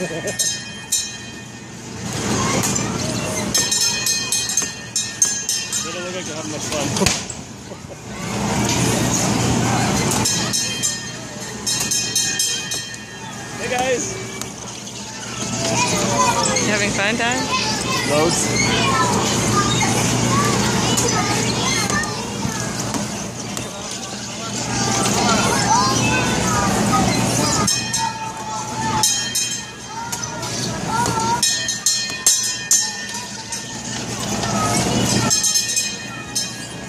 they don't look like they're having much fun. hey guys! You having fun, Dad? Loads.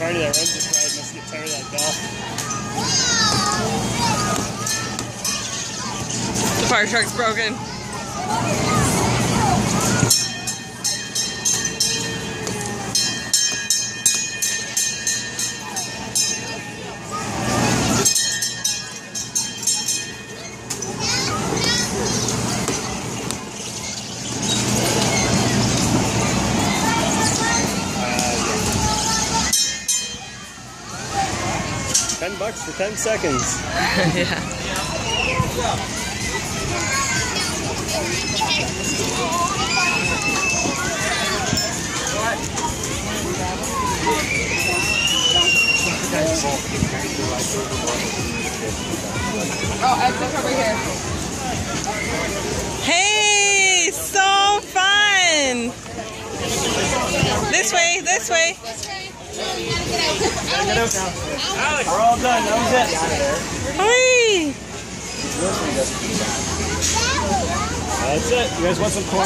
Party that runs this ride must of that. The fire truck's broken. Ten bucks for ten seconds. yeah. Oh, exit over here. Hey, so fun! This way, this way. We're all done. That was it. Whee! That's it. You guys want some corn?